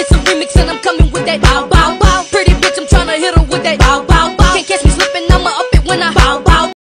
It's a remix and I'm coming with that bow bow bow. Pretty bitch, I'm trying to hit her with that bow